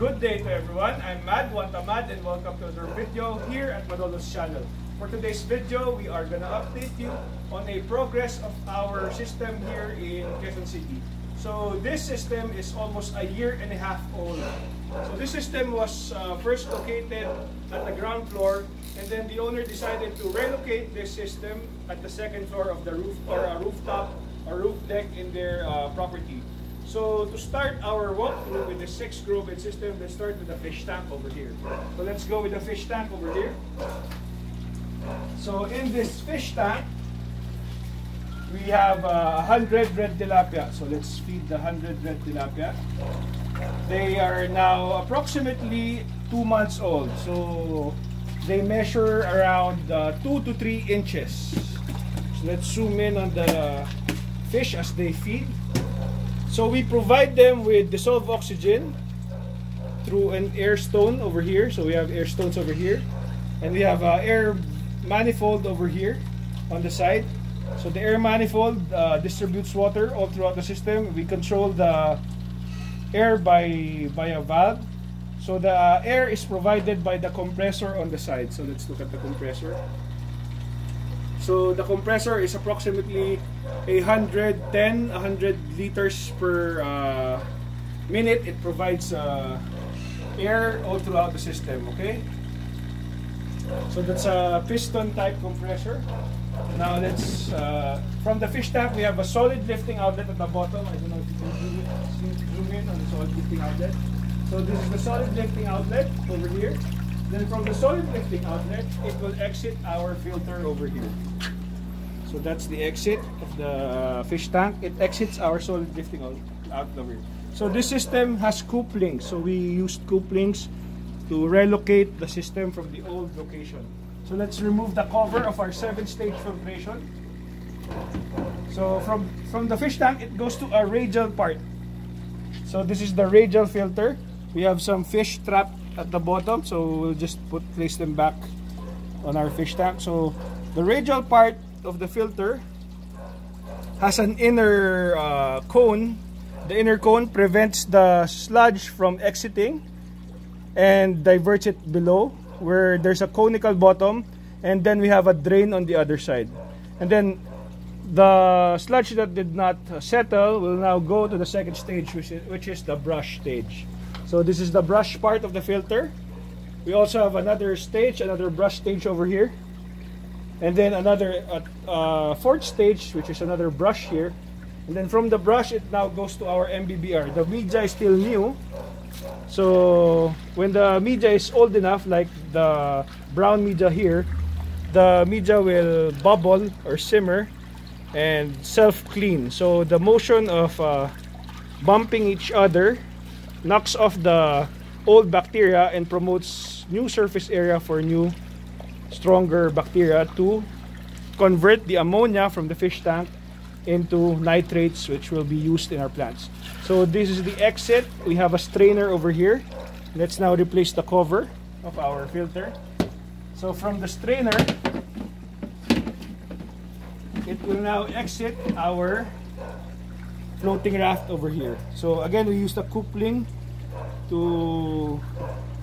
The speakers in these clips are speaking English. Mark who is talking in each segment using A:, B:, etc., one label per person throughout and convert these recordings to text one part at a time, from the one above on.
A: Good day to everyone. I'm Mad and welcome to another video here at Manolo's channel. For today's video, we are gonna update you on a progress of our system here in Quezon City. So this system is almost a year and a half old. So this system was uh, first located at the ground floor and then the owner decided to relocate this system at the second floor of the roof or a rooftop or roof deck in their uh, property. So to start our walkthrough with the six grow system, let's start with the fish tank over here. So let's go with the fish tank over here. So in this fish tank, we have uh, 100 red tilapia. So let's feed the 100 red tilapia. They are now approximately two months old. So they measure around uh, two to three inches. So let's zoom in on the fish as they feed. So we provide them with dissolved oxygen through an air stone over here. So we have air stones over here. And we have uh, air manifold over here on the side. So the air manifold uh, distributes water all throughout the system. We control the air by, by a valve. So the uh, air is provided by the compressor on the side. So let's look at the compressor. So the compressor is approximately 110, 100 liters per uh, minute. It provides uh, air all throughout the system, okay? So that's a piston type compressor. Now let's, uh, from the fish tank, we have a solid lifting outlet at the bottom. I don't know if you can zoom zoom in on the solid lifting outlet. So this is the solid lifting outlet over here. Then from the solid lifting outlet, it will exit our filter over here. So that's the exit of the fish tank. It exits our solid lifting outlet over here. So this system has couplings. So we used couplings to relocate the system from the old location. So let's remove the cover of our seven-stage filtration. So from, from the fish tank, it goes to a radial part. So this is the radial filter. We have some fish trapped at the bottom so we'll just put place them back on our fish tank. So the radial part of the filter has an inner uh, cone. The inner cone prevents the sludge from exiting and diverts it below where there's a conical bottom and then we have a drain on the other side. And then the sludge that did not settle will now go to the second stage which is, which is the brush stage so this is the brush part of the filter. We also have another stage, another brush stage over here. And then another uh, uh, fourth stage, which is another brush here. And then from the brush, it now goes to our MBBR. The media is still new. So when the media is old enough, like the brown media here, the media will bubble or simmer and self-clean. So the motion of uh, bumping each other knocks off the old bacteria and promotes new surface area for new stronger bacteria to convert the ammonia from the fish tank into nitrates which will be used in our plants. So this is the exit. We have a strainer over here. Let's now replace the cover of our filter. So from the strainer it will now exit our floating raft over here. So again, we used a coupling to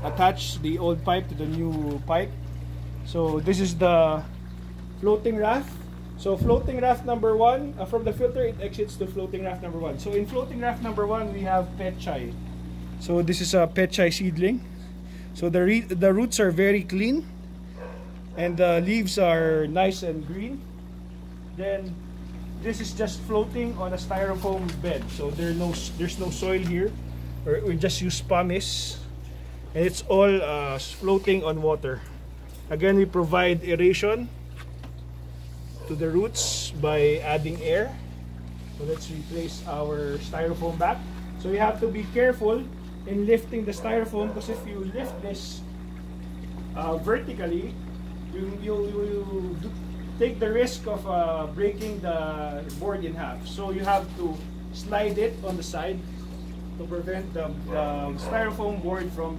A: attach the old pipe to the new pipe. So this is the floating raft. So floating raft number one, uh, from the filter it exits to floating raft number one. So in floating raft number one, we have pechay. So this is a pechay seedling. So the, the roots are very clean and the leaves are nice and green. Then this is just floating on a styrofoam bed. So there no there's no soil here. Or we just use pumice. And it's all uh, floating on water. Again, we provide aeration to the roots by adding air. So let's replace our styrofoam back. So you have to be careful in lifting the styrofoam because if you lift this uh, vertically, you, you, you, take the risk of uh, breaking the board in half. So you have to slide it on the side to prevent the, the styrofoam board from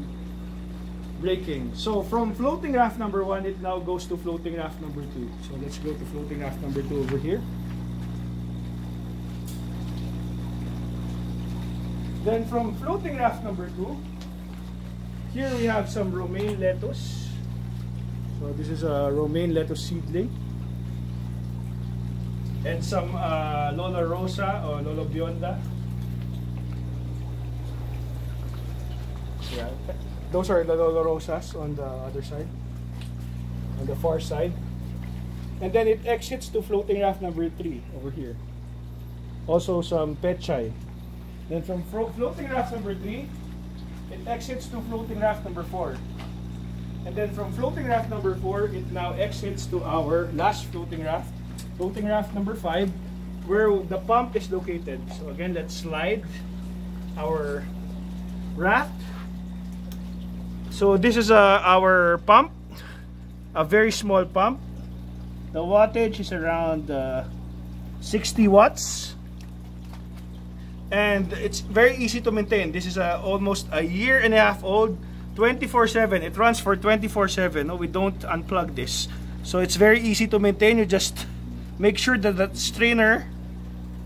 A: breaking. So from floating raft number one, it now goes to floating raft number two. So let's go to floating raft number two over here. Then from floating raft number two, Here we have some romaine lettuce. So this is a romaine lettuce seedling. And some uh, Lollo Rossa or Lollo Bionda. Yeah, those are the Lollo Rossas on the other side, on the far side. And then it exits to floating raft number three over here. Also some pechay. Then from fro- floating raft number three, it exits to floating raft number four. And then from floating raft number four, it now exits to our last floating raft, floating raft number five, where the pump is located. So again, let's slide our raft. So this is uh, our pump, a very small pump. The wattage is around uh, 60 watts and it's very easy to maintain. This is a, almost a year and a half old, 24/7. It runs for 24/7. No, we don't unplug this, so it's very easy to maintain. You just make sure that the strainer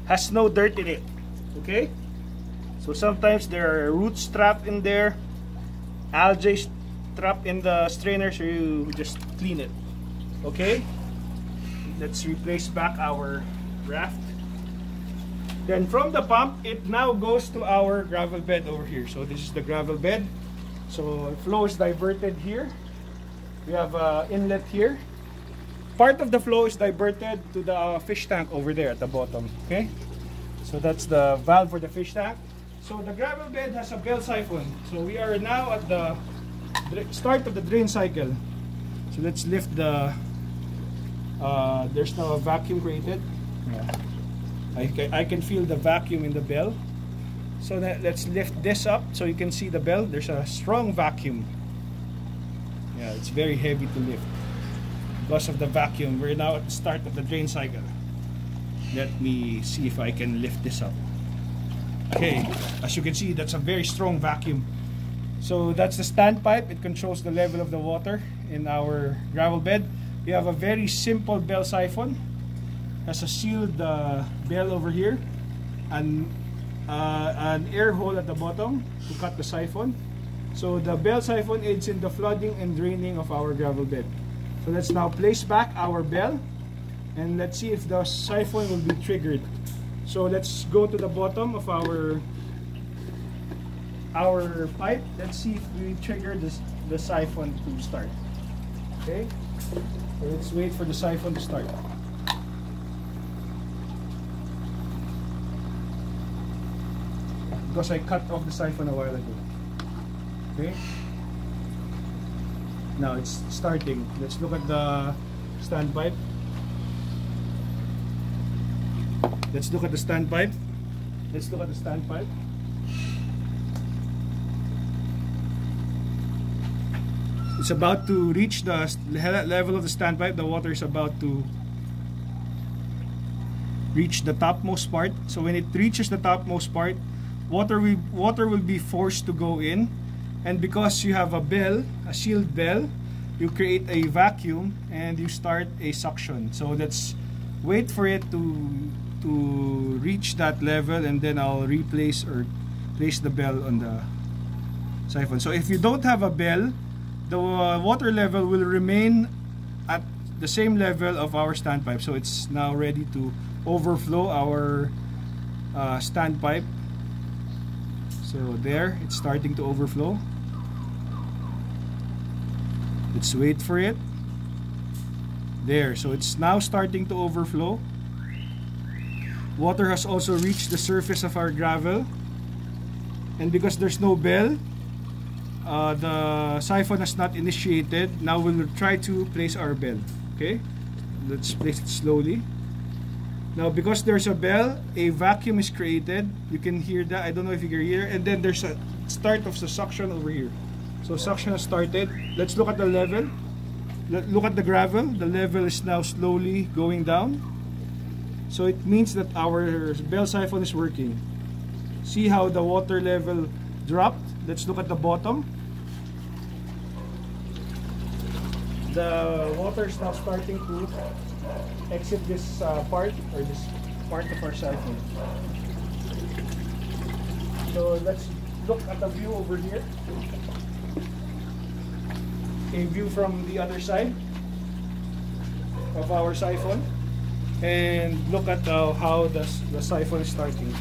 A: has no dirt in it. Okay. So sometimes there are roots trapped in there, algae trapped in the strainer, so you just clean it. Okay. Let's replace back our raft. Then from the pump, it now goes to our gravel bed over here. So this is the gravel bed. So flow is diverted here. We have uh, inlet here. Part of the flow is diverted to the fish tank over there at the bottom. Okay. So that's the valve for the fish tank. So the gravel bed has a bell siphon. So we are now at the start of the drain cycle. So let's lift the. Uh, there's now a vacuum created. Yeah. I can, I can feel the vacuum in the bell. So that, let's lift this up so you can see the bell. There's a strong vacuum. Yeah, it's very heavy to lift. Because of the vacuum, we're now at the start of the drain cycle. Let me see if I can lift this up. Okay, as you can see, that's a very strong vacuum. So that's the standpipe. It controls the level of the water in our gravel bed. We have a very simple bell siphon has a sealed uh, bell over here and uh, an air hole at the bottom to cut the siphon. So the bell siphon aids in the flooding and draining of our gravel bed. So let's now place back our bell and let's see if the siphon will be triggered. So let's go to the bottom of our our pipe. Let's see if we trigger this the siphon to start. Okay. So let's wait for the siphon to start. because I cut off the siphon a while ago. Okay? Now it's starting. Let's look at the standpipe. Let's look at the standpipe. Let's look at the standpipe. It's about to reach the level of the standpipe. The water is about to reach the topmost part. So when it reaches the topmost part, water will, water will be forced to go in and because you have a bell, a sealed bell, you create a vacuum and you start a suction. So let's wait for it to to reach that level and then I'll replace or place the bell on the siphon. So if you don't have a bell, the water level will remain at the same level of our standpipe. So it's now ready to overflow our uh, standpipe so there it's starting to overflow. Let's wait for it. There so it's now starting to overflow. Water has also reached the surface of our gravel. And because there's no bell uh, the siphon has not initiated. Now we'll try to place our bell okay? Let's place it slowly now, because there's a bell, a vacuum is created. You can hear that. I don't know if you can hear. And then there's a start of the suction over here. So suction has started. Let's look at the level. Look at the gravel. The level is now slowly going down. So it means that our bell siphon is working. See how the water level dropped? Let's look at the bottom. The water is now starting to exit this uh, part or this part of our siphon. So let's look at the view over here. a view from the other side of our siphon and look at uh, how the, the siphon is starting.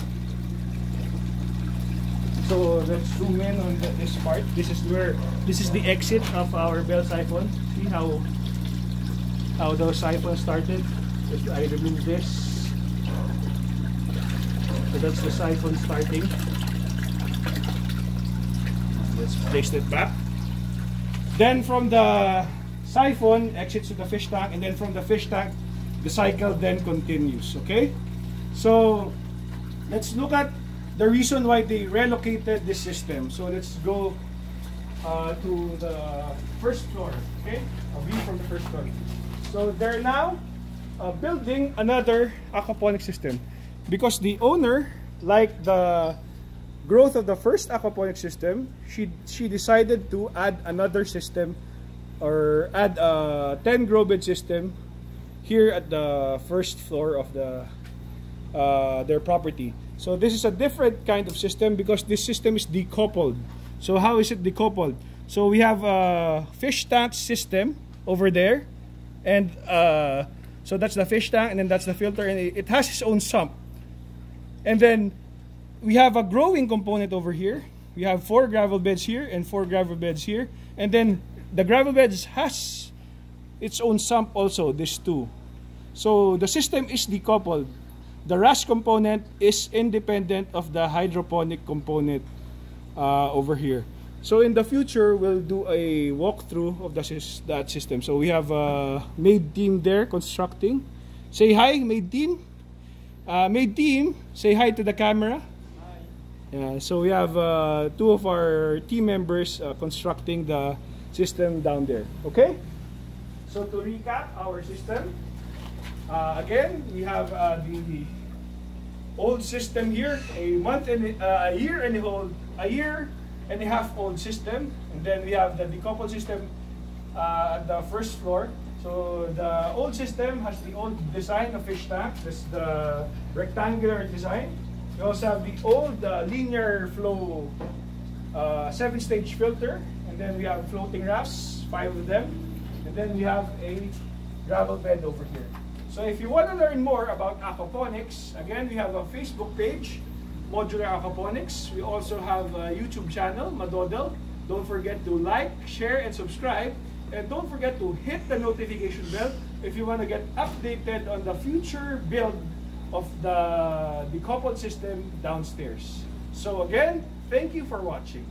A: So let's zoom in on the, this part. This is where this is the exit of our bell siphon. See how how the siphon started. If I remove this, so that's the siphon starting. Let's place it back. Then from the siphon exits to the fish tank, and then from the fish tank, the cycle then continues. Okay, so let's look at the reason why they relocated this system. So let's go uh, to the first floor. Okay, a view from the first floor. So they're now uh, building another aquaponic system because the owner, like the growth of the first aquaponic system, she she decided to add another system or add a 10 grow bed system here at the first floor of the uh, their property. So this is a different kind of system because this system is decoupled. So how is it decoupled? So we have a fish tank system over there and uh, so that's the fish tank and then that's the filter and it has its own sump. And then we have a growing component over here. We have four gravel beds here and four gravel beds here. And then the gravel beds has its own sump also, this too. So the system is decoupled. The RAS component is independent of the hydroponic component uh, over here. So in the future, we'll do a walkthrough of the, that system. So we have a MADE team there constructing. Say hi, MADE team. Uh, MADE team, say hi to the camera. Yeah, so we have uh, two of our team members uh, constructing the system down there. Okay? So to recap our system, uh, again, we have uh, the old system here, a month and uh, a year and a a year and a half old system, and then we have the decoupled system uh, at the first floor. So the old system has the old design of fish tank. This the rectangular design. We also have the old uh, linear flow uh, seven stage filter and then we have floating rafts, five of them and then we have a gravel bed over here. So if you want to learn more about aquaponics, again we have a Facebook page, Modular Aquaponics. We also have a YouTube channel, Madodel. Don't forget to like, share, and subscribe. And don't forget to hit the notification bell if you want to get updated on the future build of the decoupled system downstairs. So again, thank you for watching.